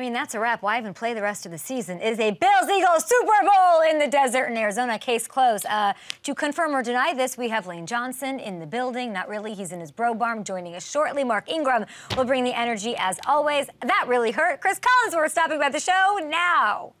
I mean, that's a wrap. Why even play the rest of the season? It is a Bills Eagles Super Bowl in the desert in Arizona. Case closed. Uh, to confirm or deny this, we have Lane Johnson in the building. Not really. He's in his bro barn joining us shortly. Mark Ingram will bring the energy as always. That really hurt. Cris Collinsworth stopping by the show now.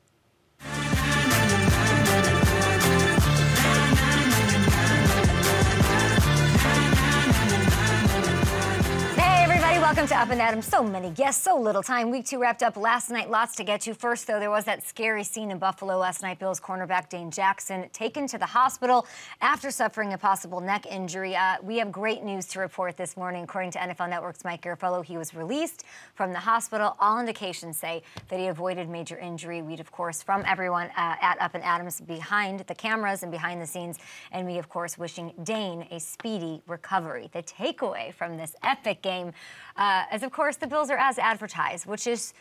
Welcome to Up and Adam. So many guests, so little time. Week two wrapped up last night. Lots to get to. First, though, there was that scary scene in Buffalo last night. Bills cornerback Dane Jackson taken to the hospital after suffering a possible neck injury. Uh, we have great news to report this morning. According to NFL Network's Mike Garafolo, he was released from the hospital. All indications say that he avoided major injury. We'd, of course, from everyone uh, at Up and Adams behind the cameras and behind the scenes, and we, of course, wishing Dane a speedy recovery. The takeaway from this epic game uh, as of course the Bills are as advertised, which is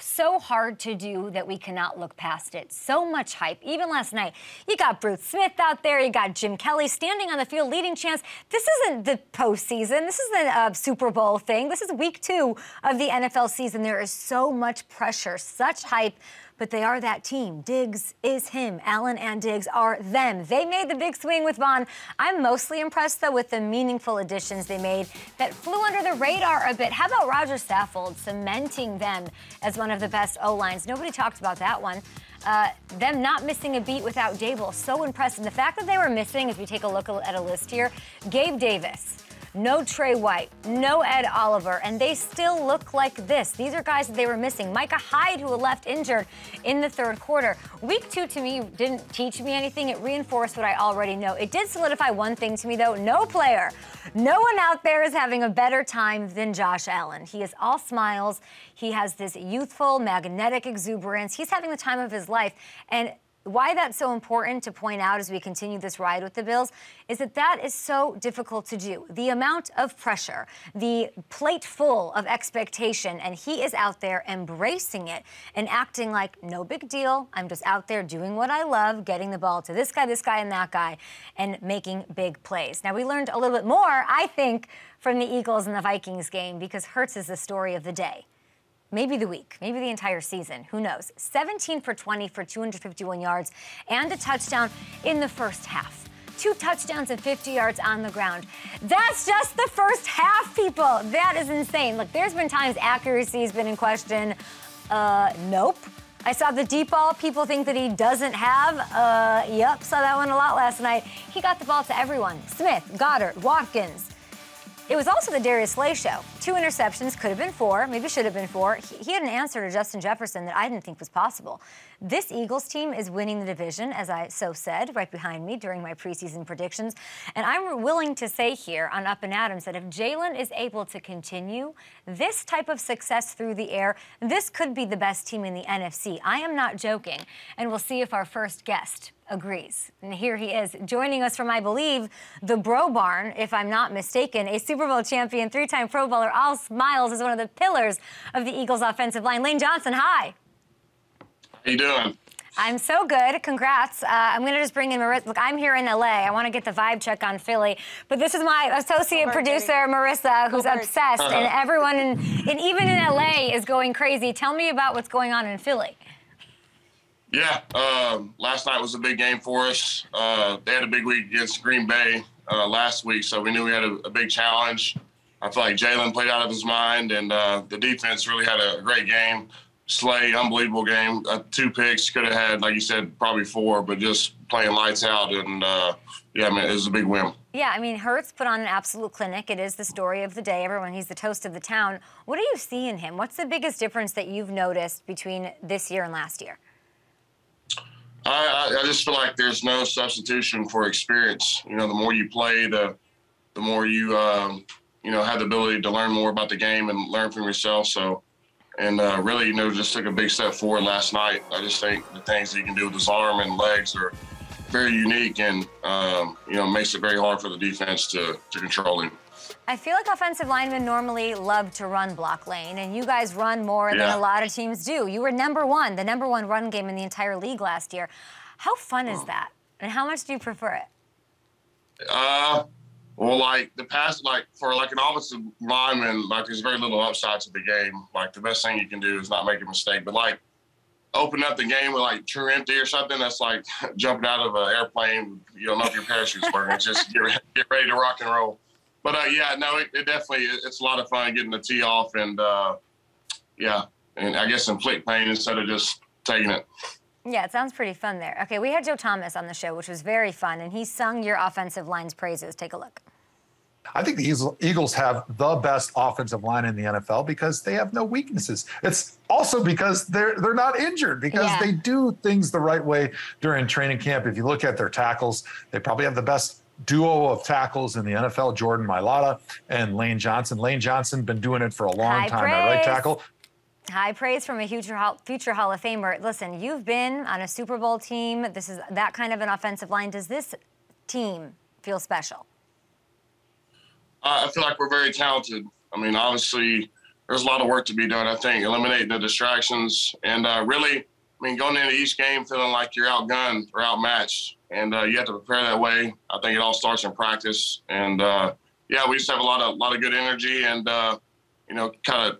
so hard to do that we cannot look past it. So much hype. Even last night, you got Bruce Smith out there, you got Jim Kelly standing on the field leading chants. This isn't the postseason. This isn't a Super Bowl thing. This is week two of the NFL season. There is so much pressure, such hype but they are that team. Diggs is him. Allen and Diggs are them. They made the big swing with Von. I'm mostly impressed, though, with the meaningful additions they made that flew under the radar a bit. How about Rodger Saffold cementing them as one of the best O-lines? Nobody talked about that one. Uh, them not missing a beat without Daboll, so impressive. The fact that they were missing, if you take a look at a list here, Gabe Davis, no Tre White, no Ed Oliver, and they still look like this. These are guys that they were missing. Micah Hyde, who left injured in the third quarter. Week two to me didn't teach me anything. It reinforced what I already know. It did solidify one thing to me, though. No player, no one out there is having a better time than Josh Allen. He is all smiles. He has this youthful, magnetic exuberance. He's having the time of his life. And why that's so important to point out as we continue this ride with the Bills is that that is so difficult to do. The amount of pressure, the plate full of expectation, and he is out there embracing it and acting like no big deal. I'm just out there doing what I love, getting the ball to this guy, this guy, and that guy, and making big plays. Now, we learned a little bit more, I think, from the Eagles and the Vikings game because Hurts is the story of the day maybe the week, maybe the entire season. Who knows? 17 for 20 for 251 yards and a touchdown in the first half. Two touchdowns and 50 yards on the ground. That's just the first half, people. That is insane. Look, there's been times accuracy has been in question. Uh, nope. I saw the deep ball people think that he doesn't have. Uh, yep, saw that one a lot last night. He got the ball to everyone Smith, Goedert, Watkins, it was also the Darius Slay show. Two interceptions, could have been four, maybe should have been four. He, he, had an answer to Justin Jefferson that I didn't think was possible. This Eagles team is winning the division, as I so said right behind me during my preseason predictions. And I'm willing to say here on Up and Adams that if Jalen is able to continue this type of success through the air, this could be the best team in the NFC. I am not joking. And we'll see if our first guest agrees. And here he is joining us from, I believe, the Bro Barn, if I'm not mistaken, a Super Bowl champion, three time Pro Bowler. All smiles is one of the pillars of the Eagles offensive line. Lane Johnson, hi. How you doing? I'm so good. Congrats. Uh, I'm going to just bring in Marissa. Look, I'm here in LA. I want to get the vibe check on Philly. But this is my associate producer, Marissa, who's obsessed. Uh-huh. And everyone, in, and even in LA, is going crazy. Tell me about what's going on in Philly. Yeah, um, last night was a big game for us. Uh, they had a big week against Green Bay uh, last week, so we knew we had a, a big challenge. I feel like Jalen played out of his mind, and uh, the defense really had a great game. Slay, unbelievable game. Uh, two picks, could have had, like you said, probably four, but just playing lights out. And uh, yeah, I mean, it was a big win. Yeah, I mean, Hurts put on an absolute clinic. It is the story of the day. Everyone, he's the toast of the town. What do you see in him? What's the biggest difference that you've noticed between this year and last year? I, I just feel like there's no substitution for experience. You know, the more you play, the the more you um, you know have the ability to learn more about the game and learn from yourself. So and uh, really, you know, just took a big step forward last night. I just think the things that he can do with his arm and legs are very unique, and um, you know, makes it very hard for the defense to to control him. I feel like offensive linemen normally love to run block lane, and you guys run more yeah. than a lot of teams do. You were number one, the number one run game in the entire league last year. How fun is that, and how much do you prefer it? Uh, Well, like the past, like for like an offensive lineman, like there's very little upside to the game. Like the best thing you can do is not make a mistake. But like open up the game with like true empty or something, that's like jumping out of an airplane. You don't know if your parachute's working. just get, get ready to rock and roll. But uh, yeah, no, it, it, definitely it's a lot of fun getting the tee off and uh, yeah, and I guess inflict pain instead of just taking it. Yeah, it sounds pretty fun there. Okay, we had Joe Thomas on the show, which was very fun, and he sung your offensive line's praises. Take a look. I think the Eagles have the best offensive line in the NFL because they have no weaknesses. It's also because they're they're not injured because yeah. they do things the right way during training camp. If you look at their tackles, they probably have the best duo of tackles in the NFL, Jordan Mailata and Lane Johnson. Lane Johnson been doing it for a long High time praise. at right tackle. High praise from a future Hall, future Hall of Famer. Listen, you've been on a Super Bowl team. This is that kind of an offensive line. Does this team feel special? Uh, I feel like we're very talented. I mean, obviously, there's a lot of work to be done. I think eliminating the distractions and uh, really, I mean, going into each game feeling like you're outgunned or outmatched, and uh, you have to prepare that way. I think it all starts in practice, and uh, yeah, we just have a lot of lot of good energy, and uh, you know, kind of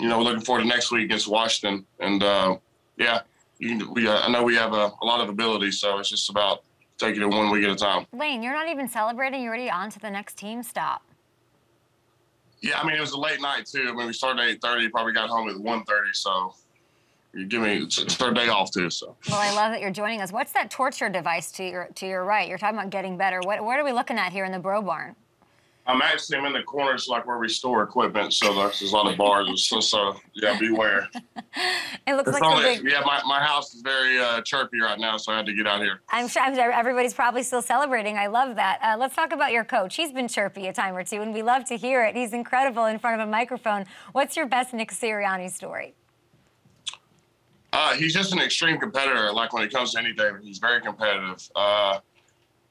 you know, looking forward to next week against Washington. And uh, yeah, you, we uh, I know we have a, a, lot of ability, so it's just about taking it one week at a time. Lane, you're not even celebrating. You're already on to the next team. Stop. Yeah, I mean it was a late night too. I mean we started at eight thirty, probably got home at one thirty, so you give me it's third day off too. So. Well, I love that you're joining us. What's that torture device to your to your right? You're talking about getting better. What what are we looking at here in the Bro Barn? I'm actually I'm in the corners like where we store equipment, so there's, a lot of bars. So, so yeah, beware. it looks it's like only, big... yeah. My, my house is very uh, chirpy right now, so I had to get out here. I'm sure, I'm sure everybody's probably still celebrating. I love that. Uh, let's talk about your coach. He's been chirpy a time or two, and we love to hear it. He's incredible in front of a microphone. What's your best Nick Sirianni story? Uh, he's just an extreme competitor. Like when it comes to anything, he's very competitive. Uh,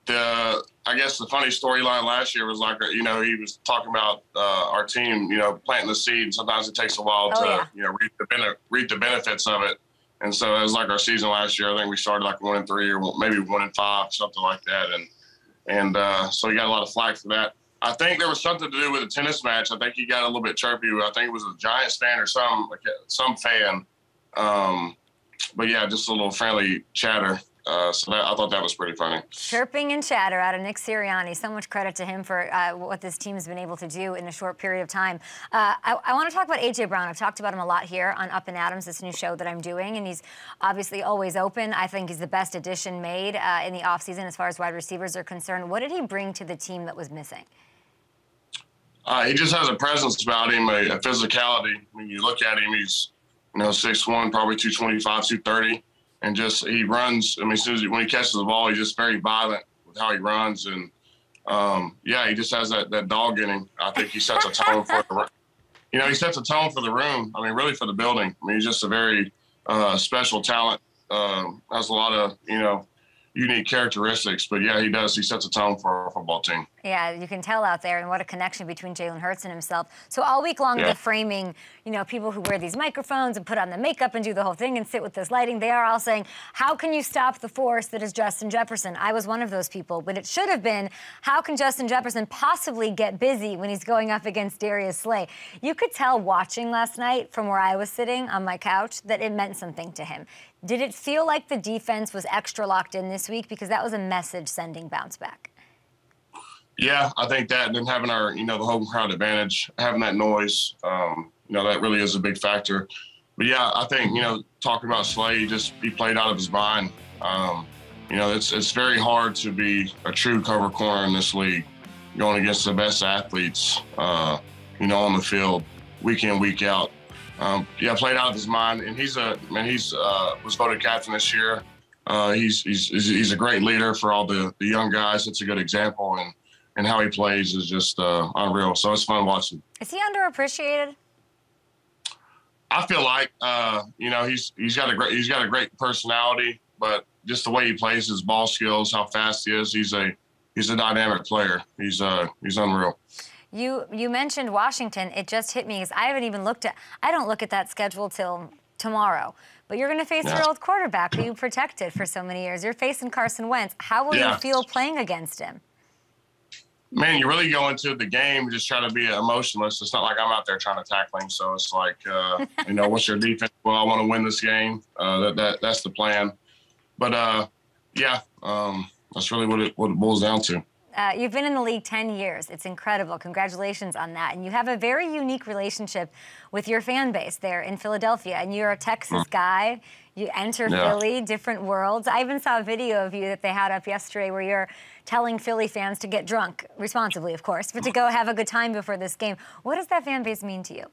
the I guess the funny storyline last year was like you know he was talking about uh, our team you know planting the seed. Sometimes it takes a while oh, to yeah. you know reap the reap the benefits of it. And so it was like our season last year. I think we started like one and three or maybe one and five, something like that. And and uh, so he got a lot of flack for that. I think there was something to do with a tennis match. I think he got a little bit chirpy. I think it was a Giants fan or some like some fan. Um, but yeah, just a little friendly chatter. Uh, so that, I thought that was pretty funny. Chirping and chatter out of Nick Sirianni. So much credit to him for uh, what this team has been able to do in a short period of time. Uh, I, I want to talk about A.J. Brown. I've talked about him a lot here on Up and Adams, this new show that I'm doing, and he's obviously always open. I think he's the best addition made uh, in the offseason as far as wide receivers are concerned. What did he bring to the team that was missing? Uh, he just has a presence about him, a, a physicality. When you look at him, he's you know, 6'1", probably 225, 230 and just he runs. I mean, as soon as he, when he catches the ball, he's just very violent with how he runs, and um, yeah, he just has that that dog in him. I think he sets a tone for the, you know, he sets a tone for the room. I mean, really for the building. I mean, he's just a very uh, special talent. Um, has a lot of you know unique characteristics. But yeah, he does. He sets a tone for our football team. Yeah, you can tell out there, and what a connection between Jalen Hurts and himself. So all week long, yeah. the framing, you know, people who wear these microphones and put on the makeup and do the whole thing and sit with this lighting, they are all saying, "How can you stop the force that is Justin Jefferson?" I was one of those people, but it should have been, "How can Justin Jefferson possibly get busy when he's going up against Darius Slay?" You could tell watching last night from where I was sitting on my couch that it meant something to him. Did it feel like the defense was extra locked in this week because that was a message sending bounce back? Yeah, I think that, and then having our, you know, the home crowd advantage, having that noise, um, you know, that really is a big factor. But yeah, I think, you know, talking about Slay, just he played out of his mind. Um, you know, it's it's very hard to be a true cover corner in this league, going against the best athletes, uh, you know, on the field, week in, week out. Um, yeah, played out of his mind, and he's a man. He's uh, was voted captain this year. Uh, he's, he's he's a great leader for all the the young guys. It's a good example, and and how he plays is just uh, unreal. So it's fun watching. Is he underappreciated? I feel like uh, you know he's he's got a great he's got a great personality, but just the way he plays his ball skills, how fast he is, he's a he's a dynamic player. He's uh he's unreal. You you mentioned Washington. It just hit me because I haven't even looked at. I don't look at that schedule till tomorrow. But you're going to face yeah. your old quarterback who you protected for so many years. You're facing Carson Wentz. How will yeah. you feel playing against him? man, you really go into the game just try to be emotionless. It's not like I'm out there trying to tackle him. So it's like, uh, you know, what's your defense? Well, I want to win this game. Uh, that, that that's the plan. But uh, yeah, um, that's really what it what it boils down to. Uh, you've been in the league 10 years. It's incredible. Congratulations on that. And you have a very unique relationship with your fan base there in Philadelphia. And you're a Texas guy. You enter yeah. Philly, different worlds. I even saw a video of you that they had up yesterday where you're telling Philly fans to get drunk, responsibly, of course, but to go have a good time before this game. What does that fan base mean to you?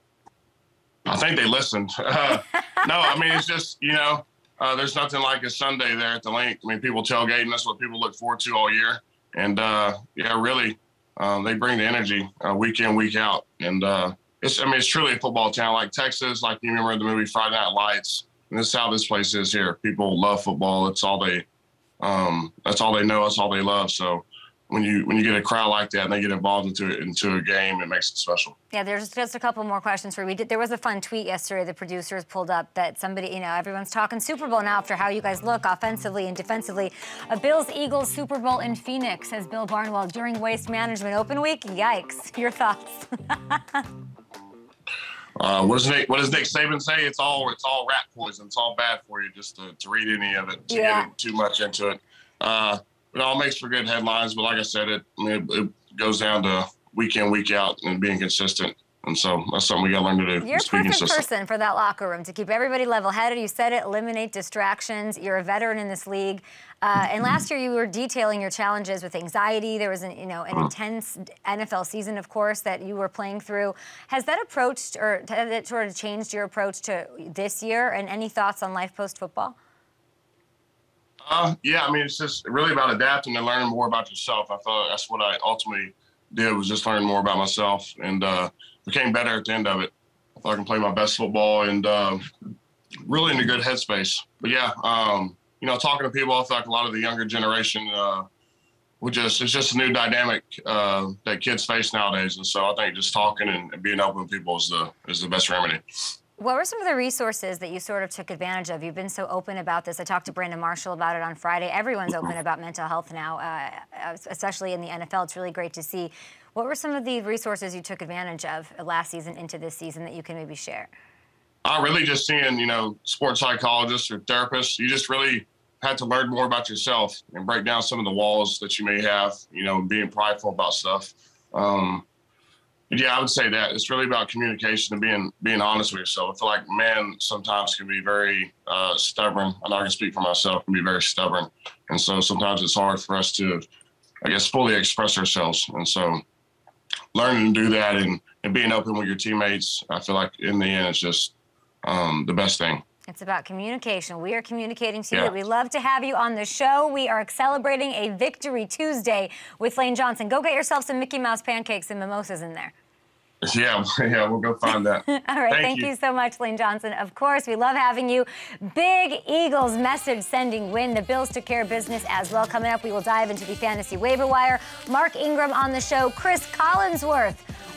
I think they listened. Uh, no, I mean, it's just, you know, uh, there's nothing like a Sunday there at the Linc. I mean, people tailgating. That's what people look forward to all year. And uh, yeah, really, um, they bring the energy uh, week in, week out. And uh, it's, I mean, it's truly a football town like Texas. Like you remember the movie Friday Night Lights. And this is how this place is here. People love football. It's all they, um, that's all they know. That's all they love. So when you when you get a crowd like that and they get involved into it into a game, it makes it special. Yeah, there's just a couple more questions for you. We did, there was a fun tweet yesterday the producers pulled up that somebody, you know, everyone's talking Super Bowl now after how you guys look offensively and defensively. A Bills Eagles Super Bowl in Phoenix, says Bill Barnwell during Waste Management Open Week. Yikes! Your thoughts? uh, what does Nick What does Nick Saban say? It's all it's all rat poison. It's all bad for you just to, to read any of it to yeah. get too much into it. Uh, it all makes for good headlines. But like I said, it, I mean, it, it goes down to week in, week out, and being consistent. And so that's something we got to learn to do. You're a perfect system. person for that locker room to keep everybody level-headed. You said it, eliminate distractions. You're a veteran in this league. Uh, and last year you were detailing your challenges with anxiety. There was an, you know, an mm. intense NFL season, of course, that you were playing through. Has that approached or has it sort of changed your approach to this year? And any thoughts on life post-football? Uh, yeah, I mean, it's just really about adapting and learning more about yourself. I thought that's what I ultimately did was just learn more about myself and uh, became better at the end of it. I thought I can play my best football and uh, really in a good headspace. But yeah, um, you know, talking to people, I feel like a lot of the younger generation uh, would just, it's just a new dynamic uh, that kids face nowadays. And so I think just talking and, and being open with people is the, is the best remedy. What were some of the resources that you sort of took advantage of? You've been so open about this. I talked to Brandon Marshall about it on Friday. Everyone's open about mental health now, uh, especially in the NFL. It's really great to see. What were some of the resources you took advantage of last season into this season that you can maybe share? I really just seeing, you know, sports psychologists or therapists. You just really had to learn more about yourself and break down some of the walls that you may have, you know, being prideful about stuff. Um, yeah, I would say that it's really about communication and being being honest with yourself. I feel like men sometimes can be very uh, stubborn. I know I can speak for myself, can be very stubborn, and so sometimes it's hard for us to, I guess, fully express ourselves. And so, learning to do that and, and being open with your teammates, I feel like in the end, it's just um, the best thing. It's about communication. We are communicating to you. Yeah. We love to have you on the show. We are celebrating a Victory Tuesday with Lane Johnson. Go get yourself some Mickey Mouse pancakes and mimosas in there. Yeah, yeah, we'll go find that. All right, thank, thank you. you. so much, Lane Johnson. Of course, we love having you. Big Eagles message sending win. The Bills took care of business as well. Coming up, we will dive into the fantasy waiver wire. Mark Ingram on the show. Cris Collinsworth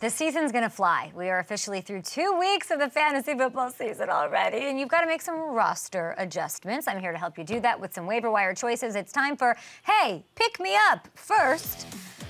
The season's gonna fly. We are officially through two weeks of the fantasy football season already, and you've got to make some roster adjustments. I'm here to help you do that with some waiver wire choices. It's time for Hey, Pick Me Up. First,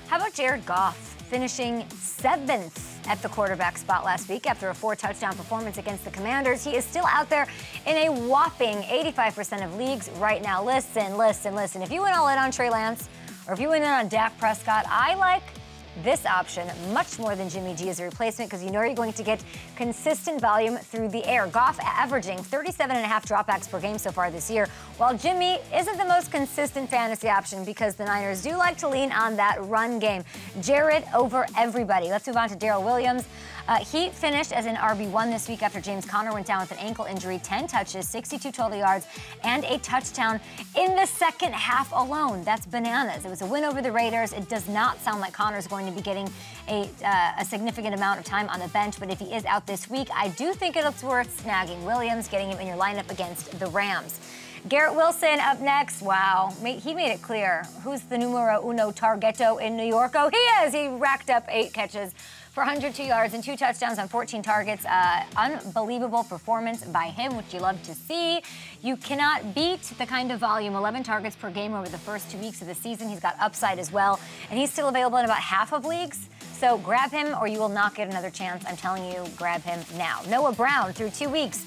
how about Jared Goff finishing seventh at the quarterback spot last week after a four touchdown performance against the Commanders. He is still out there in a whopping 85% of leagues right now. Listen, listen, listen. If you went all in on Trey Lance or if you went in on Dak Prescott, I like this option much more than Jimmy G as a replacement because you know you're going to get consistent volume through the air. Goff averaging 37 and a half dropbacks per game so far this year, while Jimmy isn't the most consistent fantasy option because the Niners do like to lean on that run game. Jared over everybody. Let's move on to Daryl Williams. Uh, he finished as an RB1 this week after James Conner went down with an ankle injury, 10 touches, 62 total yards, and a touchdown in the second half alone. That's bananas. It was a win over the Raiders. It does not sound like Conner's going to be getting a, uh, a significant amount of time on the bench, but if he is out this week, I do think it's worth snagging Williams, getting him in your lineup against the Rams. Garrett Wilson up next. Wow, he made it clear. Who's the numero uno targeto in New York? Oh, he is. He racked up eight catches for 102 yards and two touchdowns on 14 targets. Uh, unbelievable performance by him, which you love to see. You cannot beat the kind of volume 11 targets per game over the first two weeks of the season. He's got upside as well, and he's still available in about half of leagues. So grab him or you will not get another chance. I'm telling you, grab him now. Noah Brown through two weeks.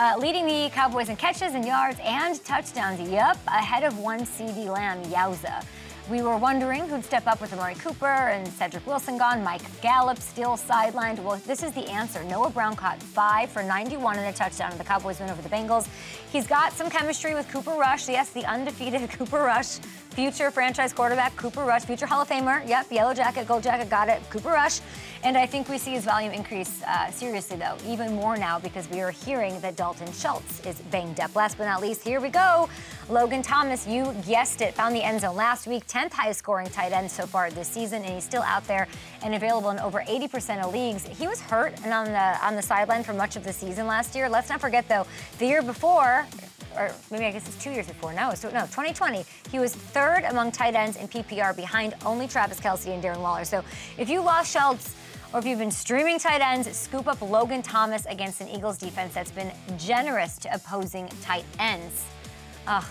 Uh, leading the Cowboys in catches and yards and touchdowns. Yep, ahead of one CeeDee Lamb. Yowza. We were wondering who'd step up with Amari Cooper and Cedric Wilson gone. Mike Gallup still sidelined. Well, this is the answer. Noah Brown caught five for 91 and a touchdown the Cowboys win over the Bengals. He's got some chemistry with Cooper Rush. Yes, the undefeated Cooper Rush, future franchise quarterback Cooper Rush, future Hall of Famer. Yep, yellow jacket, gold jacket, got it. Cooper Rush. And I think we see his volume increase uh, seriously, though, even more now because we are hearing that Dalton Schultz is banged up. Last but not least, here we go. Logan Thomas, you guessed it, found the end zone last week, 10th highest scoring tight end so far this season, and he's still out there and available in over 80% of leagues. He was hurt and on the on the sideline for much of the season last year. Let's not forget, though, the year before, or maybe I guess it's two years before. No, so, no, 2020. He was third among tight ends in PPR behind only Travis Kelce and Darren Waller. So if you lost Schultz, or if you've been streaming tight ends, scoop up Logan Thomas against an Eagles defense that's been generous to opposing tight ends. Ugh,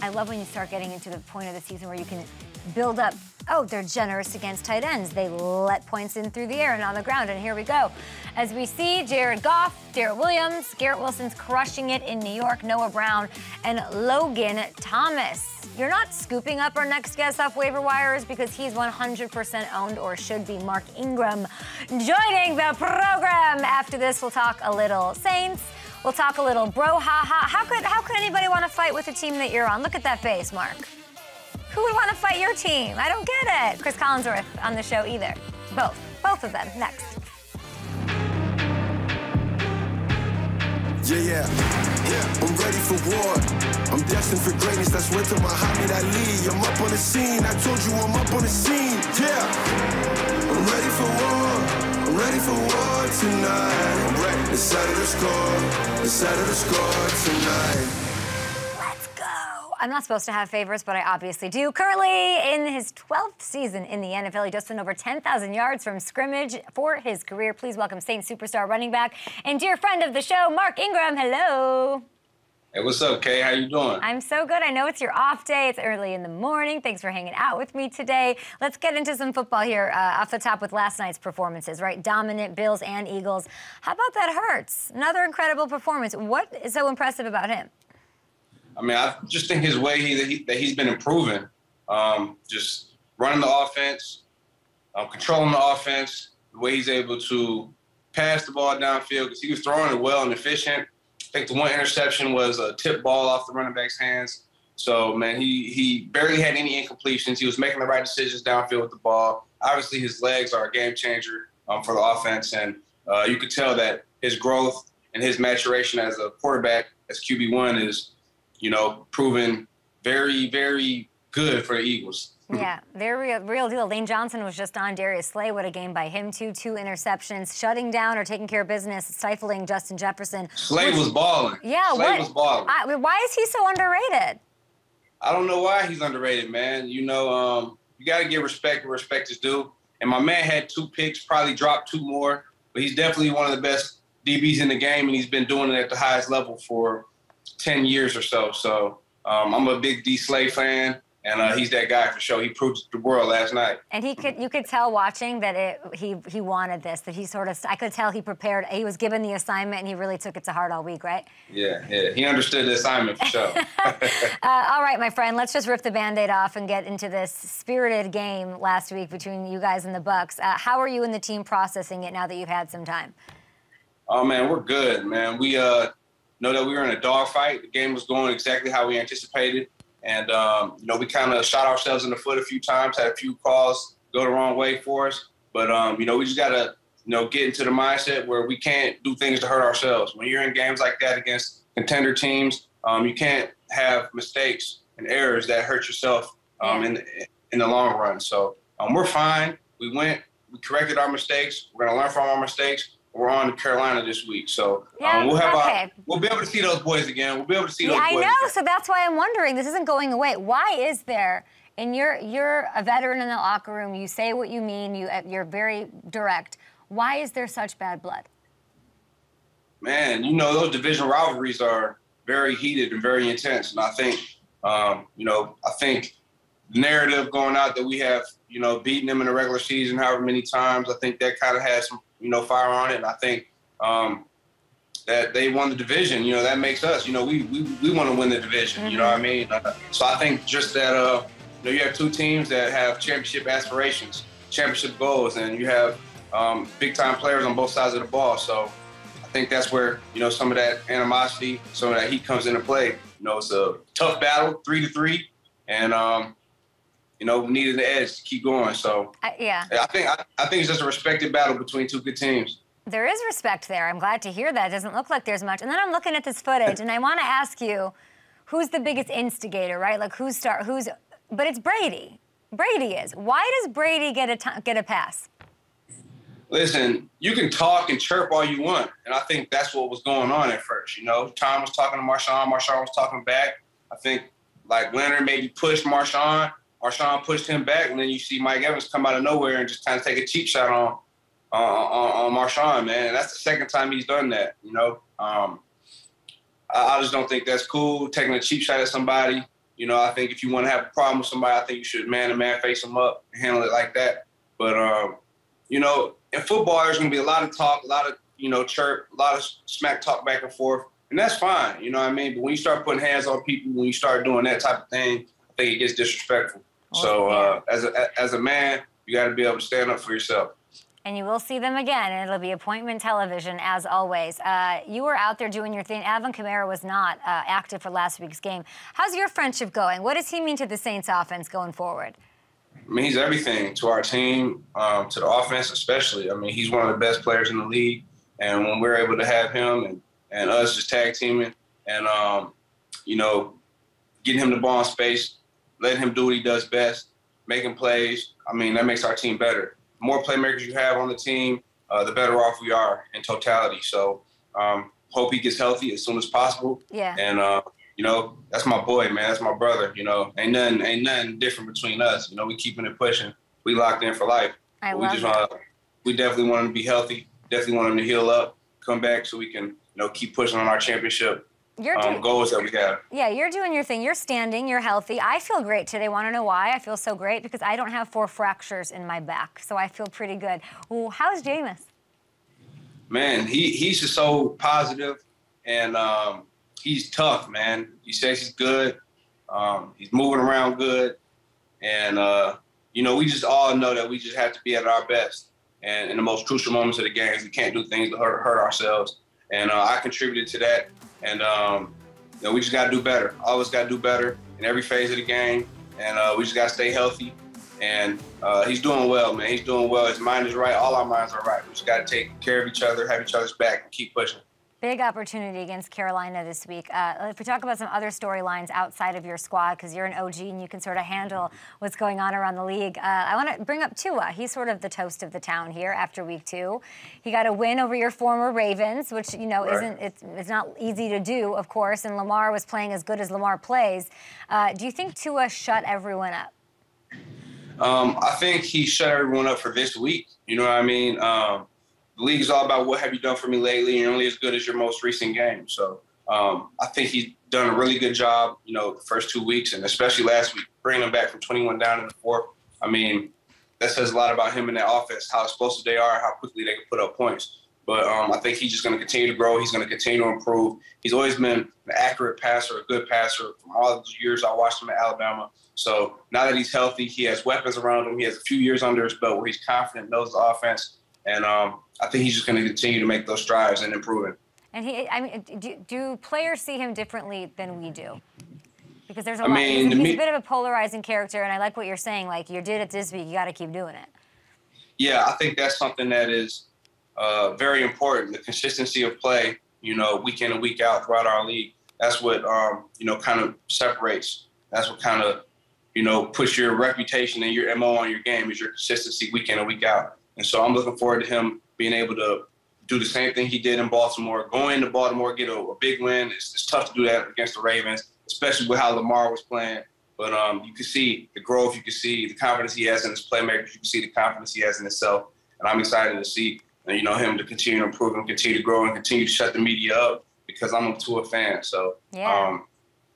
I love when you start getting into the point of the season where you can build up oh, they're generous against tight ends. They let points in through the air and on the ground. And here we go. As we see, Jared Goff, Garrett Williams, Garrett Wilson's crushing it in New York, Noah Brown, and Logan Thomas. You're not scooping up our next guest off waiver wires because he's 100% owned or should be Mark Ingram joining the program. After this, we'll talk a little Saints. We'll talk a little bro ha ha. How could how could anybody want to fight with the team that you're on? Look at that face, Mark. Who would want to fight your team? I don't get it. Cris Collinsworth on the show either. Both. Both of them. Next. Yeah, yeah, yeah. I'm ready for war. I'm destined for greatness. That's where to Muhammad Ali. I'm up on the scene. I told you I'm up on the scene. Yeah. I'm ready for war. I'm ready for war tonight. I'm ready. The side of the score. The side of the score tonight. I'm not supposed to have favorites, but I obviously do. Currently in his 12th season in the NFL, he just went over 10,000 yards from scrimmage for his career. Please welcome Saints superstar running back and dear friend of the show, Mark Ingram. Hello. Hey, what's up, Kay? How you doing? I'm so good. I know it's your off day. It's early in the morning. Thanks for hanging out with me today. Let's get into some football here uh, off the top with last night's performances, right? Dominant Bills and Eagles. How about that Hurts? Another incredible performance. What is so impressive about him? I mean, I just think his way he, that, he, he's been improving, um, just running the offense, um, controlling the offense, the way he's able to pass the ball downfield because he was throwing it well and efficient. I think the one interception was a tip ball off the running back's hands. So man, he he barely had any incompletions. He was making the right decisions downfield with the ball. Obviously, his legs are a game changer um, for the offense, and uh, you could tell that his growth and his maturation as a quarterback, as QB one, is you know, proven very, very good for the Eagles. yeah, they're real, real deal. Lane Johnson was just on Darius Slay. What a game by him, too. Two interceptions, shutting down or taking care of business, stifling Justin Jefferson. Slay was balling. Yeah, Slay what, was balling. I, why is he so underrated? I don't know why he's underrated, man. You know, um, you got to give respect where respect is due. And my man had two picks, probably dropped two more, but he's definitely one of the best DBs in the game, and he's been doing it at the highest level for 10 years or so. So um, I'm a big D Slay fan. And uh, he's that guy for sure. He proved the world last night. And he could, you could tell watching that it, he he wanted this. That he sort of, I could tell he prepared. He was given the assignment, and he really took it to heart all week, right? Yeah, yeah. He understood the assignment for sure. uh, all right, my friend. Let's just rip the Band-Aid off and get into this spirited game last week between you guys and the Bucs. Uh, how are you and the team processing it now that you've had some time? Oh man, we're good, man. We uh know that we were in a dogfight. The game was going exactly how we anticipated. And, um, you know, we kind of shot ourselves in the foot a few times, had a few calls go the wrong way for us. But, um, you know, we just got to you know, get into the mindset where we can't do things to hurt ourselves. When you're in games like that against contender teams, um, you can't have mistakes and errors that hurt yourself um, in, in the long run. So um, we're fine. We went, we corrected our mistakes. We're going to learn from our mistakes. We're on Carolina this week, so um, we'll have okay. our, we'll be able to see those boys again. We'll be able to see yeah, those I boys. know. Again. So that's why I'm wondering. This isn't going away. Why is there? And you're you're a veteran in the locker room. You say what you mean. You you're very direct. Why is there such bad blood? Man, you know those division rivalries are very heated and very intense, and I think, um, you know, I think the narrative going out that we have, you know, beaten them in the regular season however many times, I think that kind of has some, you know, fire on it, and I think um, that they won the division. You know, that makes us, you know, we we, we want to win the division. Mm-hmm. You know what I mean? Uh, so I think just that, uh, you know, you have two teams that have championship aspirations, championship goals, and you have um, big time players on both sides of the ball. So I think that's where you know some of that animosity, some of that heat comes into play. You know, it's a tough battle, three to three, and um, you know, needed the edge to keep going. So uh, yeah, I think I, I, think it's just a respected battle between two good teams. There is respect there. I'm glad to hear that. It doesn't look like there's much. And then I'm looking at this footage, and I want to ask you, who's the biggest instigator, right? Like who's start, who's, but it's Brady. Brady is. Why does Brady get a t- get a pass? Listen, you can talk and chirp all you want, and I think that's what was going on at first. You know, Tom was talking to Marshawn, Marshawn was talking back. I think like Leonard maybe pushed Marshawn, Marshawn pushed him back, and then you see Mike Evans come out of nowhere and just kind of take a cheap shot on on, on Marshawn, man. And that's the second time he's done that. You know, um, I, I just don't think that's cool taking a cheap shot at somebody. You know, I think if you want to have a problem with somebody, I think you should man to man face them up and handle it like that. But um, you know, in football, there's going to be a lot of talk, a lot of, you know, chirp, a lot of smack talk back and forth. And that's fine, you know what I mean? But when you start putting hands on people, when you start doing that type of thing, I think it gets disrespectful. So uh, as, a, as a man, you got to be able to stand up for yourself. And you will see them again, and it'll be appointment television as always. Uh, you were out there doing your thing. Alvin Kamara was not uh, active for last week's game. How's your friendship going? What does he mean to the Saints offense going forward? I mean, he's everything to our team, um, to the offense especially. I mean, he's one of the best players in the league, and when we're able to have him and, and us just tag teaming and um, you know getting him the ball in space, letting him do what he does best, making plays. I mean, that makes our team better. The more playmakers you have on the team, uh, the better off we are in totality. So, um, hope he gets healthy as soon as possible. Yeah. And uh, you know, that's my boy, man. That's my brother. You know, ain't nothing, ain't nothing different between us. You know, we keeping it pushing. We locked in for life. I we love just want we definitely want him to be healthy. Definitely want him to heal up, come back, so we can, you know, keep pushing on our championship you're um, goals that we have. Yeah, you're doing your thing. You're standing. You're healthy. I feel great today. Want to know why? I feel so great because I don't have four fractures in my back, so I feel pretty good. Ooh, how's Jameis? Man, he he's just so positive, and um, he's tough, man. He says he's good. Um, he's moving around good, and uh, you know we just all know that we just have to be at our best. And in the most crucial moments of the games, we can't do things to hurt, hurt ourselves. And uh, I contributed to that. And um, you know, we just got to do better. Always got to do better in every phase of the game. And uh, we just got to stay healthy. And uh, he's doing well, man. He's doing well. His mind is right. All our minds are right. We just got to take care of each other, have each other's back, and keep pushing. Big opportunity against Carolina this week. Uh, if we talk about some other storylines outside of your squad, because you're an OG and you can sort of handle what's going on around the league, uh, I want to bring up Tua. He's sort of the toast of the town here after week two. He got a win over your former Ravens, which you know right. isn't it's, it's, not easy to do, of course. And Lamar was playing as good as Lamar plays. Uh, do you think Tua shut everyone up? Um, I think he shut everyone up for this week. You know what I mean? Um, the league is all about what have you done for me lately, and only as good as your most recent game. So um, I think he's done a really good job, you know, the first two weeks, and especially last week, bringing him back from 21 down in the fourth. I mean, that says a lot about him and that offense, how explosive they are, how quickly they can put up points. But um, I think he's just going to continue to grow. He's going to continue to improve. He's always been an accurate passer, a good passer from all the years I watched him at Alabama. So now that he's healthy, he has weapons around him. He has a few years under his belt where he's confident, knows the offense, and um, I think he's just going to continue to make those strides and improve it. And he, I mean, do, do players see him differently than we do? Because there's a I lot. Mean, he's, he's a bit of a polarizing character, and I like what you're saying. Like you did it this week, you got to keep doing it. Yeah, I think that's something that is uh, very important. The consistency of play, you know, week in and week out throughout our league. That's what um, you know kind of separates. That's what kind of you know puts your reputation and your mo on your game is your consistency week in and week out. And so I'm looking forward to him being able to do the same thing he did in Baltimore. Going to Baltimore, get a, a big win. It's, it's, tough to do that against the Ravens, especially with how Lamar was playing. But um, you can see the growth. You can see the confidence he has in his playmakers. You can see the confidence he has in himself. And I'm excited to see you know him to continue to improve and continue to grow and continue to shut the media up because I'm a Tua fan. So, yeah. um,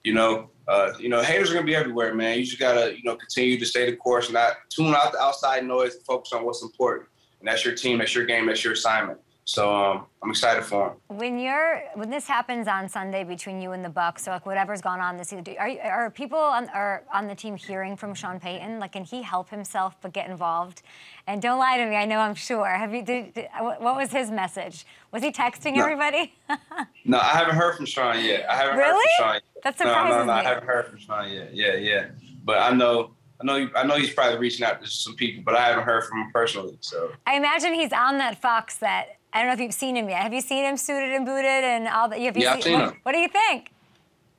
you know, uh, you know, haters are gonna be everywhere, man. You just gotta, you know, continue to stay the course, not tune out the outside noise, and focus on what's important. And that's your team, that's your game, that's your assignment. So um, I'm excited for him. When you're when this happens on Sunday between you and the Bucs, so like whatever's gone on this season, are are people on are on the team hearing from Sean Payton? Like, can he help himself but get involved? And don't lie to me. I know I'm sure. Have you? Did, did, what was his message? Was he texting no. everybody? no, I haven't heard from Sean yet. I haven't really? heard from Sean. Yet. That surprises no, no, no, me. I haven't heard from Sean yet. Yeah, yeah. But I know I know, I know he's probably reaching out to some people, but I haven't heard from him personally. So I imagine he's on that Fox set I don't know if you've seen him yet. Have you seen him suited and booted and all that? Have you yeah, seen, I've seen what, him. What do you think?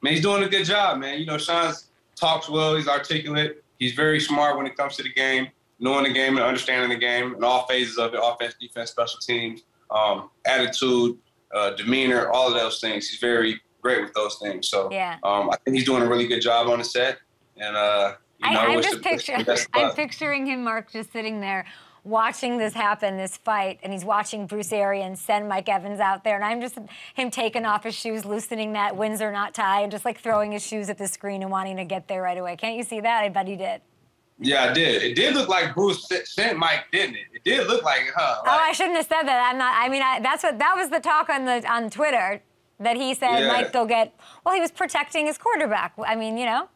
Man, he's doing a good job, man. You know, Sean talks well. He's articulate. He's very smart when it comes to the game, knowing the game and understanding the game in all phases of it: offense, defense, special teams, um, attitude, uh, demeanor, all of those things. He's very great with those things. So yeah. um, I think he's doing a really good job on the set. And uh, you know, I, am just picturing. I'm picturing him, Mark, just sitting there watching this happen, this fight, and he's watching Bruce Arians send Mike Evans out there, and I'm just him taking off his shoes, loosening that Windsor knot tie, and just like throwing his shoes at the screen and wanting to get there right away. Can't you see that? I bet he did. Yeah, I did. It did look like Bruce sent Mike, didn't it? It did look like it, huh? Oh, like, oh, I shouldn't have said that. I'm not. I mean, I, that's what that was the talk on the on Twitter that he said yeah. Mike go get. Well, he was protecting his quarterback. I mean, you know.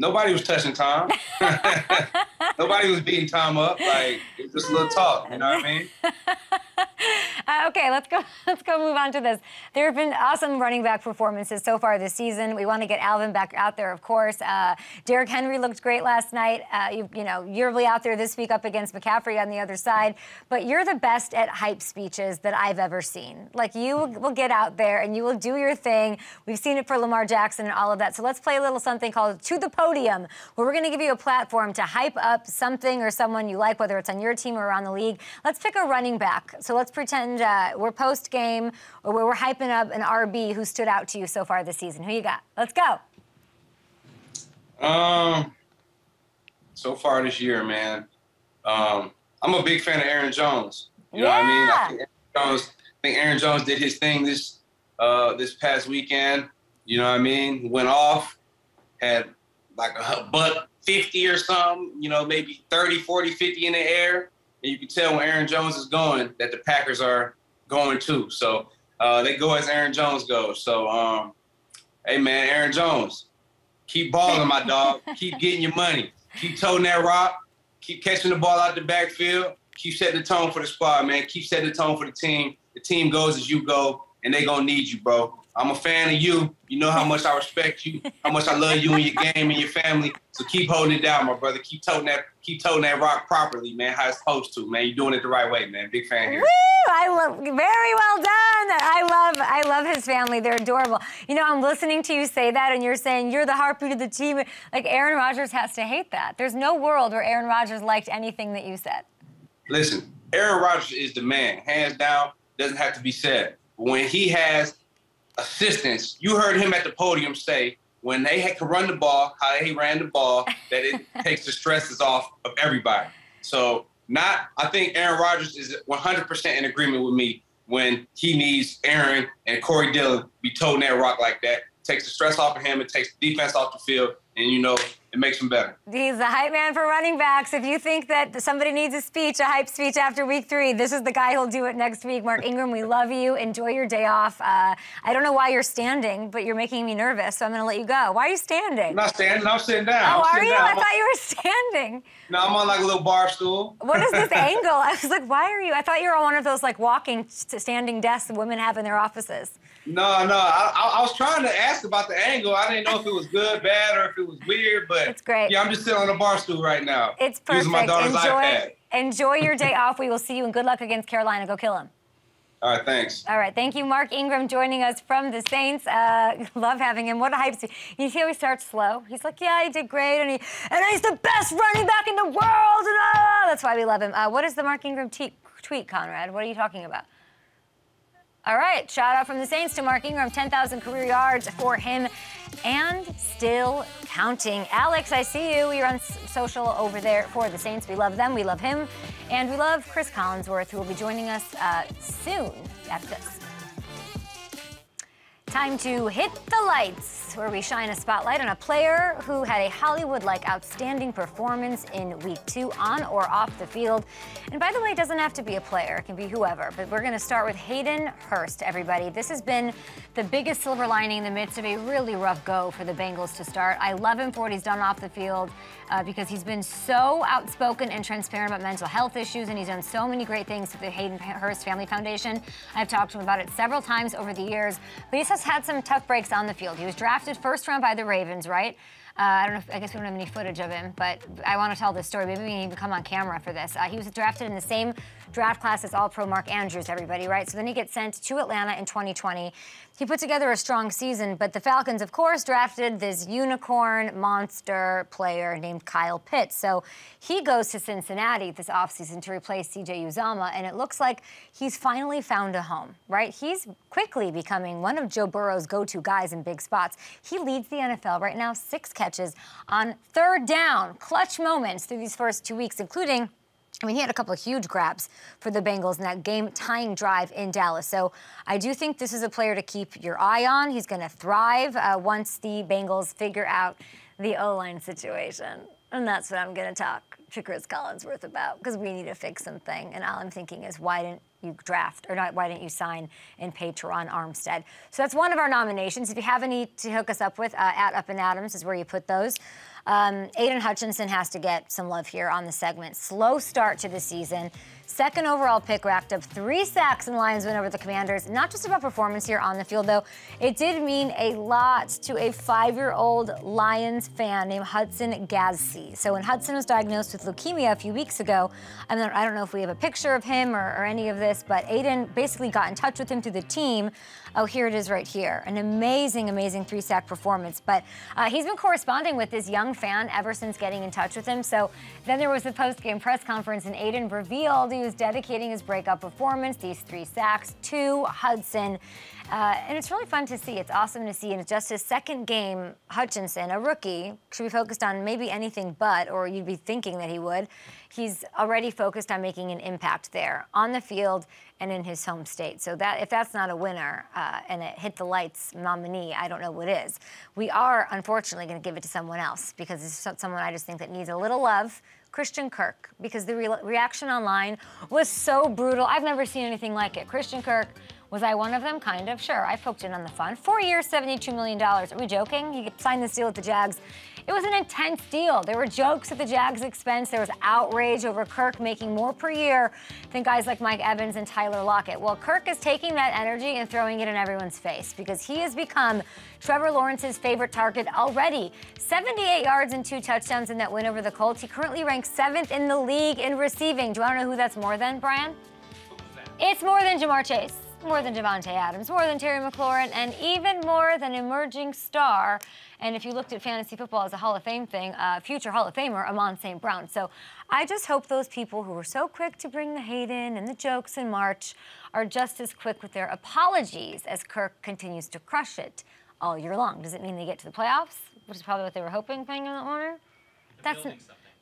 Nobody was touching Tom. Nobody was beating Tom up. Like just a little talk. You know what I mean? Uh, okay, let's go. Let's go move on to this. There have been awesome running back performances so far this season. We want to get Alvin back out there, of course. Uh, Derrick Henry looked great last night. Uh, you, you know, Yearly out there this week up against McCaffrey on the other side. But you're the best at hype speeches that I've ever seen. Like you will get out there and you will do your thing. We've seen it for Lamar Jackson and all of that. So let's play a little something called To the Podium, where we're going to give you a platform to hype up something or someone you like, whether it's on your team or around the league. Let's pick a running back. So let's pretend uh, we're post game or we're hyping up an RB who stood out to you so far this season. Who you got? Let's go. Um, so far this year, man, um, I'm a big fan of Aaron Jones. You yeah. know what I mean? I think Aaron Jones, I think Aaron Jones did his thing this uh, this past weekend. You know what I mean? Went off, had like a buck 50 or something, you know, maybe 30, 40, 50 in the air. And you can tell when Aaron Jones is going that the Packers are going too. So uh, they go as Aaron Jones goes. So, um, hey, man, Aaron Jones, keep balling, my dog. keep getting your money. Keep toting that rock. Keep catching the ball out the backfield. Keep setting the tone for the squad, man. Keep setting the tone for the team. The team goes as you go, and they going to need you, bro. I'm a fan of you. You know how much I respect you, how much I love you and your game and your family. So keep holding it down, my brother. Keep toting that, keep toting that rock properly, man. How it's supposed to, man. You're doing it the right way, man. Big fan here. Woo! I love very well done. I love I love his family. They're adorable. You know, I'm listening to you say that, and you're saying you're the heartbeat of the team. Like Aaron Rodgers has to hate that. There's no world where Aaron Rodgers liked anything that you said. Listen, Aaron Rodgers is the man, hands down. Doesn't have to be said. When he has assistance. You heard him at the podium say when they had to run the ball, how he ran the ball, that it takes the stresses off of everybody. So not, I think Aaron Rodgers is 100% in agreement with me when he needs Aaron and Corey Dillon be toting that rock like that. takes the stress off of him. It takes the defense off the field. And, you know, it makes them better. He's the hype man for running backs. If you think that somebody needs a speech, a hype speech after week three, this is the guy who'll do it next week. Mark Ingram, we love you. Enjoy your day off. Uh, I don't know why you're standing, but you're making me nervous, so I'm going to let you go. Why are you standing? I'm not standing. I'm sitting down. Oh, I'm are you? Down. I thought you were standing. No, I'm on like a little bar stool. What is this angle? I was like, why are you? I thought you were on one of those like walking standing desks that women have in their offices. No, no. I, I, I was trying to ask about the angle. I didn't know if it was good, bad, or if it was weird, but it's great. Yeah, I'm just sitting on a bar stool right now. It's perfect. Using my daughter's enjoy, iPad. Enjoy your day off. We will see you and good luck against Carolina. Go kill them. All right, thanks. All right, thank you, Mark Ingram, joining us from the Saints. Uh, love having him. What a hype! You see how he starts slow? He's like, yeah, he did great, and he and he's the best running back in the world, and ah! that's why we love him. Uh, what is the Mark Ingram t- tweet, Conrad? What are you talking about? All right, shout out from the Saints to Mark Ingram, 10,000 career yards for him, and still counting. Alex, I see you. You're on social over there for the Saints. We love them. We love him. And we love Cris Collinsworth, who will be joining us uh, soon after this. Time to hit the lights, where we shine a spotlight on a player who had a Hollywood like outstanding performance in week two on or off the field. And by the way, it doesn't have to be a player, it can be whoever. But we're going to start with Hayden Hurst, everybody. This has been the biggest silver lining in the midst of a really rough go for the Bengals to start. I love him for what he's done off the field uh, because he's been so outspoken and transparent about mental health issues, and he's done so many great things with the Hayden Hurst Family Foundation. I've talked to him about it several times over the years, but he has had some tough breaks on the field. He was drafted first round by the Ravens, right? Uh, I don't know. If, I guess we don't have any footage of him, but I want to tell this story. Maybe we can even come on camera for this. Uh, he was drafted in the same draft class as All-Pro Mark Andrews. Everybody, right? So then he gets sent to Atlanta in 2020. He put together a strong season, but the Falcons, of course, drafted this unicorn monster player named Kyle Pitts. So he goes to Cincinnati this offseason to replace CJ Uzomah, and it looks like he's finally found a home, right? He's quickly becoming one of Joe Burrow's go-to guys in big spots. He leads the NFL right now, six catches on third down, clutch moments through these first two weeks, including I mean, he had a couple of huge grabs for the Bengals in that game tying drive in Dallas. So I do think this is a player to keep your eye on. He's going to thrive uh, once the Bengals figure out the O line situation. And that's what I'm going to talk to Cris Collinsworth about because we need to fix something. And all I'm thinking is, why didn't you draft or not? Why didn't you sign and pay Terron Armstead? So that's one of our nominations. If you have any to hook us up with, uh, at Up and Adams is where you put those. Um, Aidan Hutchinson has to get some love here on the segment. Slow start to the season. Second overall pick racked up three sacks and Lions win over the Commanders. Not just about performance here on the field, though. It did mean a lot to a five-year-old Lions fan named Hudson Gazzi. So when Hudson was diagnosed with leukemia a few weeks ago, I, mean, I don't know if we have a picture of him or, or any of this, but Aidan basically got in touch with him through the team. Oh, here it is right here. An amazing, amazing three-sack performance. But uh, he's been corresponding with this young fan ever since getting in touch with him. So then there was the post-game press conference, and Aidan revealed he was dedicating his breakout performance, these three sacks, to Hudson. Uh, and it's really fun to see. It's awesome to see. And it's just his second game, Hutchinson, a rookie, should be focused on maybe anything but, or you'd be thinking that he would. He's already focused on making an impact there on the field and in his home state. So that if that's not a winner uh, and it hit the lights nominee, I don't know what is. We are unfortunately going to give it to someone else because it's someone I just think that needs a little love. Christian Kirk, because the re reaction online was so brutal. I've never seen anything like it. Christian Kirk was I one of them? Kind of. Sure, I poked in on the fun. Four years, $72 million. Are we joking? He signed this deal with the Jags. It was an intense deal. There were jokes at the Jags' expense. There was outrage over Kirk making more per year than guys like Mike Evans and Tyler Lockett. Well, Kirk is taking that energy and throwing it in everyone's face because he has become Trevor Lawrence's favorite target already. 78 yards and two touchdowns in that win over the Colts. He currently ranks seventh in the league in receiving. Do you want to know who that's more than, Brian? It's more than Ja'Marr Chase more than Davante Adams, more than Terry McLaurin, and even more than emerging star. And if you looked at fantasy football as a Hall of Fame thing, uh, future Hall of Famer Amon St. Brown. So I just hope those people who were so quick to bring the hate in and the jokes in March are just as quick with their apologies as Kirk continues to crush it all year long. Does it mean they get to the playoffs, which is probably what they were hoping playing in the Warner? That's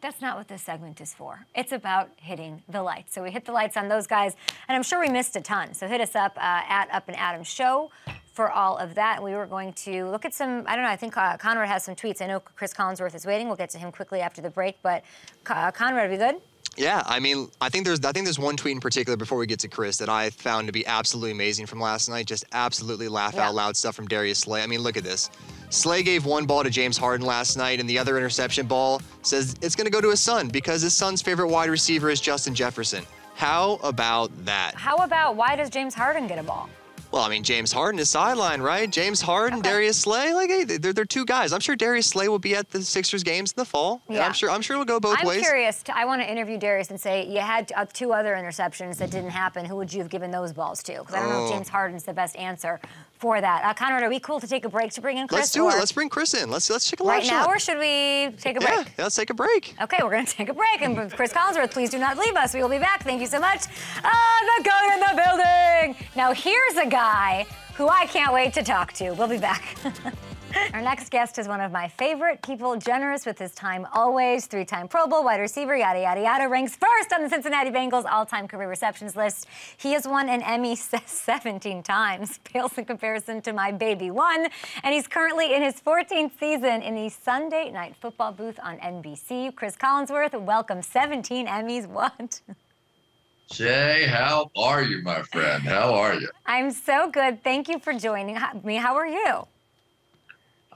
that's not what this segment is for. It's about hitting the lights. So we hit the lights on those guys, and I'm sure we missed a ton. So hit us up uh, at Up and Adams Show for all of that. We were going to look at some, I don't know, I think uh, Conrad has some tweets. I know Cris Collinsworth is waiting. We'll get to him quickly after the break, but uh, Conrad, are we good? Yeah, I mean, I think there's I think there's one tweet in particular before we get to Cris that I found to be absolutely amazing from last night. Just absolutely laugh yeah. out loud stuff from Darius Slay. I mean, look at this. Slay gave one ball to James Harden last night, and the other interception ball says it's going to go to his son because his son's favorite wide receiver is Justin Jefferson. How about that? How about why does James Harden get a ball? Well, I mean, James Harden is sideline, right? James Harden, okay. Darius Slay, like hey, they're, they're two guys. I'm sure Darius Slay will be at the Sixers games in the fall. Yeah. I'm sure I'm sure it'll go both I'm ways. I'm curious. I want to interview Darius and say you had uh, two other interceptions that didn't happen. Who would you have given those balls to? Because I don't oh. know if oh. James Harden's the best answer for that. Uh, Conrad, are we cool to take a break to bring in Cris? Let's do it. Let's bring Cris in. Let's let's take a right now, shot. or should we take a break? Yeah, let's take a break. Okay, we're gonna take a break. And Cris Collinsworth, please do not leave us. We will be back. Thank you so much. Ah, the guy in the building. Now here's a guy who I can't wait to talk to. We'll be back. Our next guest is one of my favorite people, generous with his time always, three-time Pro Bowl wide receiver, yada, yada, yada, ranks first on the Cincinnati Bengals all-time career receptions list. He has won an Emmy 17 times, pales in comparison to my baby one, and he's currently in his 14th season in the Sunday Night Football booth on NBC. Cris Collinsworth, welcome 17 Emmys, what? Kay, how are you, my friend? How are you? I'm so good. Thank you for joining me. How are you?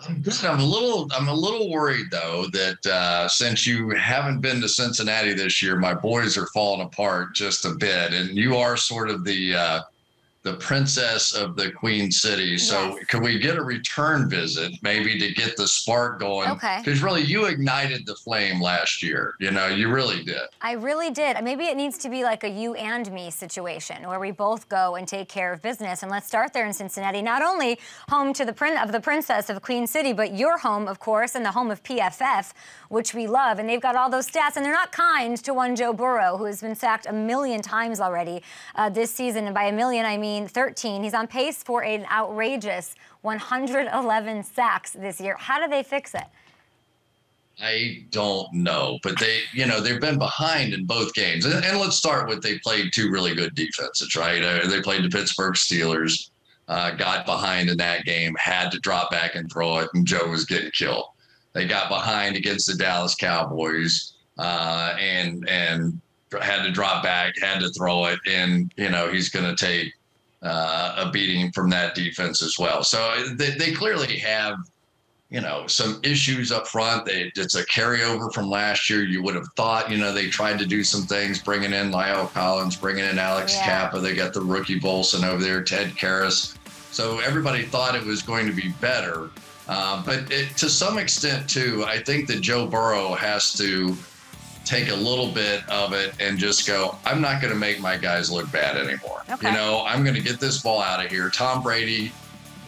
I'm good. I'm a little. I'm a little worried though that uh, since you haven't been to Cincinnati this year, my boys are falling apart just a bit, and you are sort of the uh, the princess of the Queen City. So yes. could we get a return visit, maybe to get the spark going? Okay. Because really, you ignited the flame last year. You know, you really did. I really did. Maybe it needs to be like a you and me situation where we both go and take care of business. And let's start there in Cincinnati. Not only home to the prin- of the princess of Queen City, but your home, of course, and the home of PFF, which we love. And they've got all those stats, and they're not kind to one Joe Burrow, who has been sacked a million times already uh, this season. And by a million, I mean 13. He's on pace for an outrageous 111 sacks this year. How do they fix it? I don't know, but they, you know, they've been behind in both games. And, and let's start with they played two really good defenses, right? Uh, they played the Pittsburgh Steelers, uh, got behind in that game, had to drop back and throw it, and Joe was getting killed. They got behind against the Dallas Cowboys, uh, and and had to drop back, had to throw it, and you know he's going to take uh, a beating from that defense as well. So they, they clearly have, you know, some issues up front. They, it's a carryover from last year. You would have thought, you know, they tried to do some things, bringing in La'el Collins, bringing in Alex yeah. Cappa. They got the rookie Volson over there, Ted Karras. So everybody thought it was going to be better. Uh, but it, to some extent, too, I think that Joe Burrow has to take a little bit of it and just go, I'm not going to make my guys look bad anymore. Okay. You know, I'm going to get this ball out of here. Tom Brady,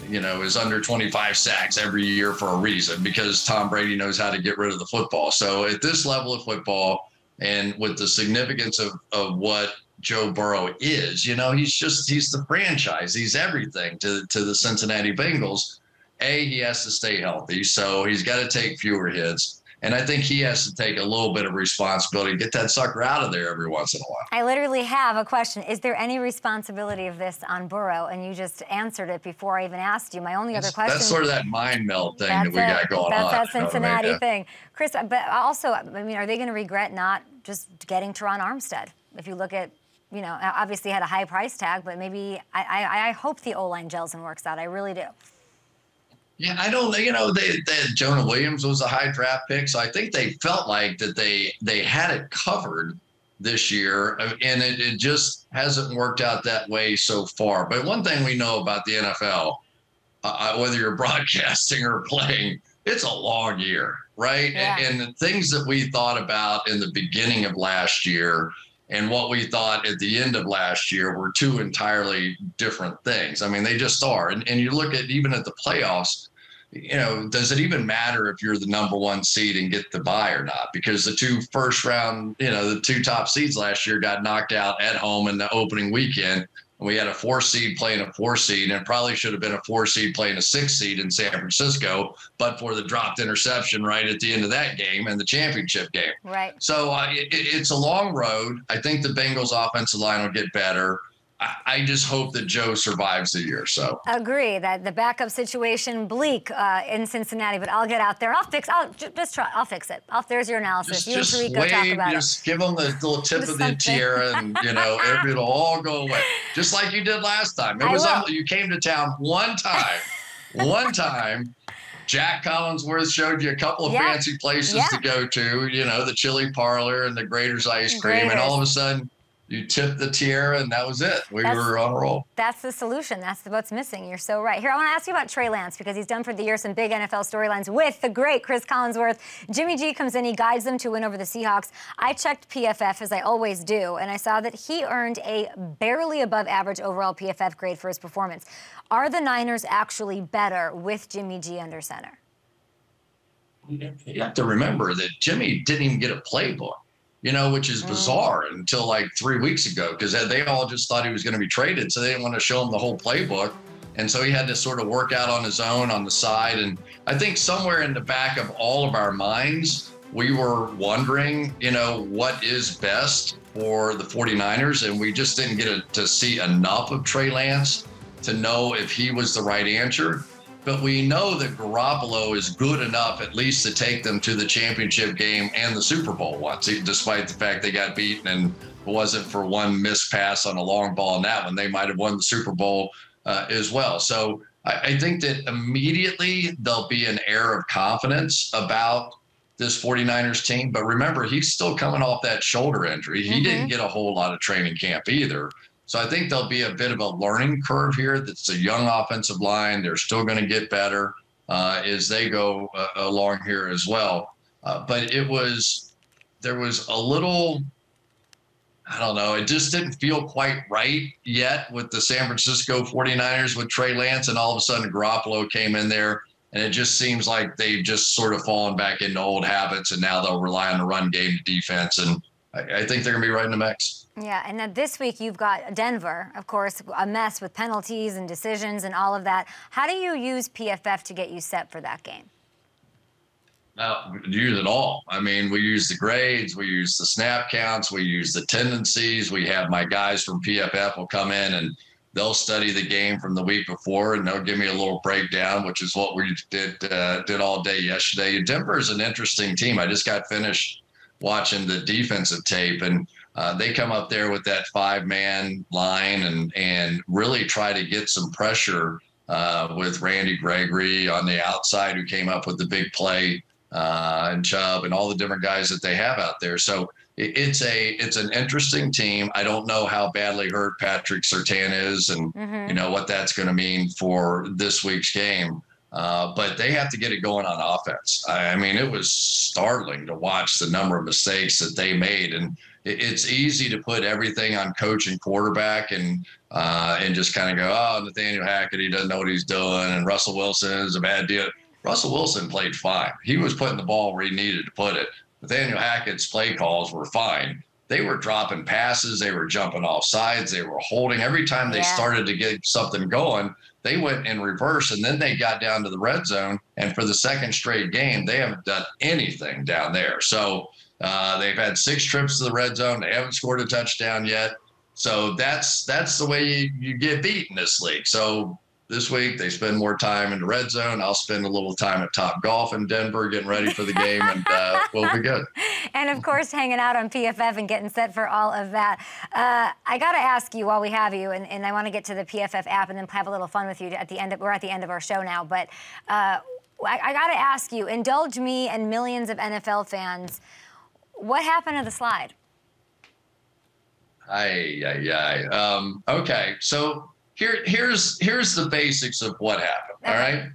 you know, is under 25 sacks every year for a reason because Tom Brady knows how to get rid of the football. So at this level of football and with the significance of, of what Joe Burrow is, you know, he's just, he's the franchise. He's everything to, to the Cincinnati Bengals. A, he has to stay healthy. So he's got to take fewer hits. And I think he has to take a little bit of responsibility, get that sucker out of there every once in a while. I literally have a question. Is there any responsibility of this on Burrow? And you just answered it before I even asked you. My only that's, other question. That's sort of that mind melt thing that we it. got going that's on. That's that Cincinnati you know, thing. Cris, uh, but also, I mean, are they going to regret not just getting Terron Armstead? If you look at you know, obviously had a high price tag, but maybe I, I, I hope the O line gels and works out. I really do. Yeah, I don't. You know, they, they, Jonah Williams was a high draft pick, so I think they felt like that they they had it covered this year, uh, and it, it just hasn't worked out that way so far. But one thing we know about the NFL, uh, uh, whether you're broadcasting or playing, it's a long year, right? Yeah. And, and the things that we thought about in the beginning of last year and what we thought at the end of last year were two entirely different things. I mean, they just are. And, and you look at even at the playoffs, you know, does it even matter if you're the number one seed and get the bye or not? Because the two first round, you know, the two top seeds last year got knocked out at home in the opening weekend. We had a four seed playing a four seed, and probably should have been a four seed playing a six seed in San Francisco, but for the dropped interception right at the end of that game and the championship game. Right. So uh, it, it's a long road. I think the Bengals' offensive line will get better. I just hope that Joe survives the year. So agree that the backup situation bleak uh, in Cincinnati, but I'll get out there. I'll fix. I'll just try. I'll fix it. I'll, there's your analysis. Just, you just and talk about just it. give them the little tip of the tiara, and you know it'll all go away, just like you did last time. It was um, you came to town one time, one time. Jac Collinsworth showed you a couple of yeah. fancy places yeah. to go to, you know, the chili parlor and the Graeter's ice cream, and all of a sudden you tipped the tiara, and that was it. We That's- were on a roll. That's the solution. That's the, what's missing. You're so right. Here, I want to ask you about Trey Lance because he's done for the year some big NFL storylines with the great Cris Collinsworth. Jimmy G comes in, he guides them to win over the Seahawks. I checked PFF as I always do, and I saw that he earned a barely above average overall PFF grade for his performance. Are the Niners actually better with Jimmy G under center? You have to remember that Jimmy didn't even get a playbook, you know, which is mm. bizarre until like three weeks ago because they all just thought he was going to be traded. So they didn't want to show him the whole playbook. And so he had to sort of work out on his own on the side. And I think somewhere in the back of all of our minds, we were wondering, you know, what is best for the 49ers. And we just didn't get to see enough of Trey Lance to know if he was the right answer. But we know that Garoppolo is good enough at least to take them to the championship game and the Super Bowl once, despite the fact they got beaten and it wasn't for one missed pass on a long ball in that one. They might have won the Super Bowl uh, as well. So I, I think that immediately there'll be an air of confidence about this 49ers team. But remember, he's still coming off that shoulder injury. He didn't get a whole lot of training camp either. So I think there'll be a bit of a learning curve here. That's a young offensive line. They're still going to get better uh, as they go uh, along here as well. Uh, but it was, there was a little, I don't know, it just didn't feel quite right yet with the San Francisco 49ers with Trey Lance. And all of a sudden, Garoppolo came in there. And it just seems like they've just sort of fallen back into old habits. And now they'll rely on the run game defense. And I, I think they're going to be right in the mix. Yeah, and then this week you've got Denver, of course, a mess with penalties and decisions and all of that. How do you use PFF to get you set for that game? Uh, we use it all. I mean, we use the grades, we use the snap counts, we use the tendencies. We have my guys from PFF will come in and they'll study the game from the week before and they'll give me a little breakdown, which is what we did uh, did all day yesterday. Denver is an interesting team. I just got finished watching the defensive tape and uh, they come up there with that five man line and and really try to get some pressure uh, with Randy Gregory on the outside who came up with the big play uh, and Chubb and all the different guys that they have out there. So it, it's a it's an interesting team. I don't know how badly hurt Patrick Surtain is, and Mhm. you know what that's going to mean for this week's game. Uh, but they have to get it going on offense. I, I mean, it was startling to watch the number of mistakes that they made, and it, it's easy to put everything on coach and quarterback, and uh, and just kind of go, oh, Nathaniel Hackett, he doesn't know what he's doing, and Russell Wilson is a bad deal. Russell Wilson played fine. He was putting the ball where he needed to put it. Nathaniel Hackett's play calls were fine. They were dropping passes. They were jumping off sides. They were holding. Every time they Yeah. started to get something going, they went in reverse. And then they got down to the red zone. And for the second straight game, they haven't done anything down there. So uh, they've had six trips to the red zone. They haven't scored a touchdown yet. So that's that's the way you, you get beat in this league. So this week they spend more time in the red zone. I'll spend a little time at Top Golf in Denver getting ready for the game, and uh, we'll be good. And of course, hanging out on PFF and getting set for all of that. Uh, I got to ask you while we have you, and, and I want to get to the PFF app and then have a little fun with you at the end. Of, we're at the end of our show now, but uh, I, I got to ask you, indulge me and millions of NFL fans. What happened to the slide? Ay, ay, ay. Um, okay, so here, here's here's the basics of what happened. All right.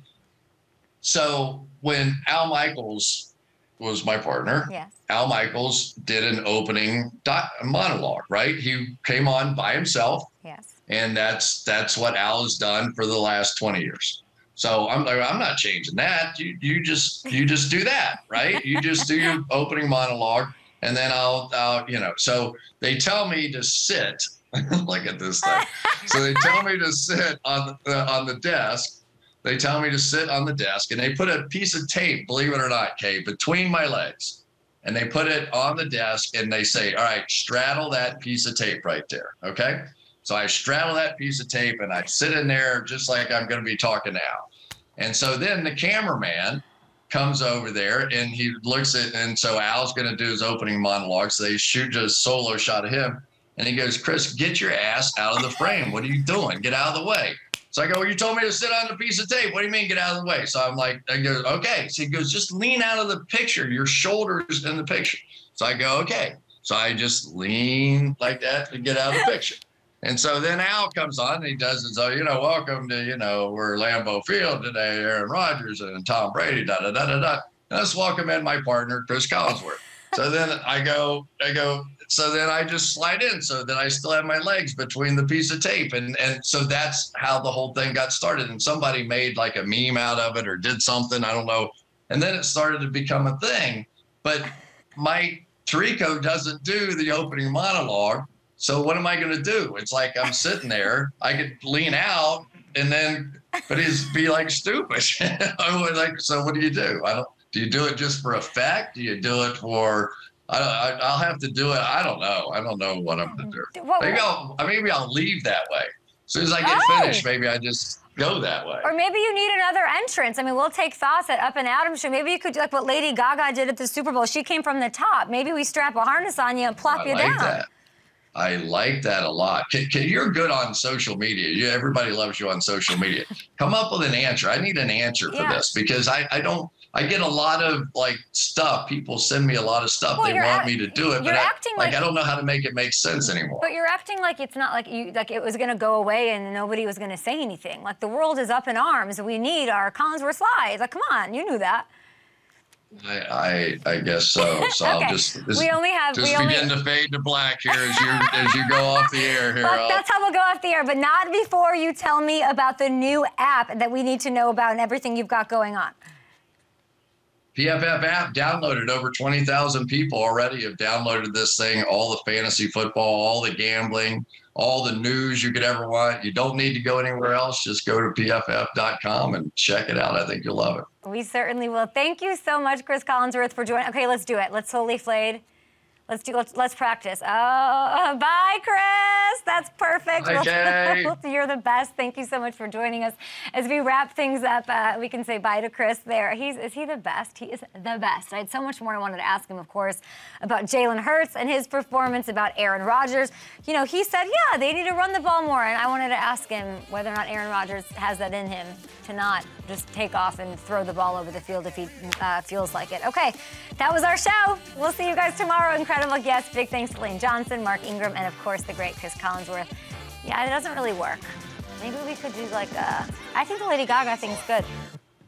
So when Al Michaels was my partner, Yes. Al Michaels did an opening di- monologue. Right, he came on by himself, Yes. and that's that's what Al has done for the last 20 years. So I'm like, I'm not changing that. You you just you just do that, right? You just do your opening monologue, and then I'll I'll you know. So they tell me to sit. Look at this thing. So they tell me to sit on the uh, on the desk. They tell me to sit on the desk, and they put a piece of tape, believe it or not, Kate, between my legs, and they put it on the desk, and they say, "All right, straddle that piece of tape right there." Okay. So I straddle that piece of tape and I sit in there just like I'm going to be talking now. And so then the cameraman comes over there and he looks at, and so Al's going to do his opening monologue. So they shoot just a solo shot of him. And he goes, Cris, get your ass out of the frame. What are you doing? Get out of the way. So I go, well, you told me to sit on the piece of tape. What do you mean get out of the way? So I'm like, I go, okay. So he goes, just lean out of the picture. Your shoulders in the picture. So I go, okay. So I just lean like that to get out of the picture. And so then Al comes on and he does it. So, you know, welcome to, you know, we're Lambeau Field today, Aaron Rodgers and Tom Brady, da da da da da. Let's welcome in my partner, Cris Collinsworth. So then I go, I go, so then I just slide in. So then I still have my legs between the piece of tape. And and so that's how the whole thing got started. And somebody made like a meme out of it or did something, I don't know. And then it started to become a thing. But Mike Tirico doesn't do the opening monologue. So what am I going to do? It's like I'm sitting there. I could lean out and then, but he's be like stupid. I like, so what do you do? I don't. Do you do it just for effect? Do you do it for? I will have to do it. I don't know. I don't know what I'm going to do. Mm-hmm. What- maybe I'll. Uh, maybe I'll leave that way. As soon as I get Oh. finished, maybe I just go that way. Or maybe you need another entrance. I mean, we'll take thoughts at Up and Adam show. Maybe you could do like what Lady Gaga did at the Super Bowl. She came from the top. Maybe we strap a harness on you and plop I you like down. that. I like that a lot. You're good on social media. You, everybody loves you on social media. Come up with an answer. I need an answer for Yeah. this because I, I don't. I get a lot of like stuff. People send me a lot of stuff. Well, they want act- me to do it, you're but I, acting like, like- I don't know how to make it make sense anymore. But you're acting like it's not like you like it was gonna go away and nobody was gonna say anything. Like the world is up in arms. We need our Collinsworth slides. Like, come on, you knew that. I, I I guess so. So Okay. I'll just just, We only have- just we only- begin to fade to black here as you as you go off the air here. I'll- that's how we'll go off the air. But not before you tell me about the new app that we need to know about and everything you've got going on. PFF app downloaded. Over 20,000 people already have downloaded this thing. All the fantasy football, all the gambling, all the news you could ever want. You don't need to go anywhere else. Just go to pff.com and check it out. I think you'll love it. We certainly will. Thank you so much, Cris Collinsworth, for joining. Okay, let's do it. Let's totally flayed. Let's do. Let's, let's practice. Oh, bye, Cris. That's perfect. Bye, Kay. You're the best. Thank you so much for joining us. As we wrap things up, uh, we can say bye to Cris. There, he's is he the best? He is the best. I had so much more I wanted to ask him, of course, about Jalen Hurts and his performance, about Aaron Rodgers. You know, he said, yeah, they need to run the ball more, and I wanted to ask him whether or not Aaron Rodgers has that in him to not just take off and throw the ball over the field if he uh, feels like it. Okay, that was our show. We'll see you guys tomorrow. Incredible guests. Big thanks to Lane Johnson, Mark Ingram, and of course the great Cris Collinsworth. Yeah, it doesn't really work. Maybe we could do like a. I think the Lady Gaga thing's good.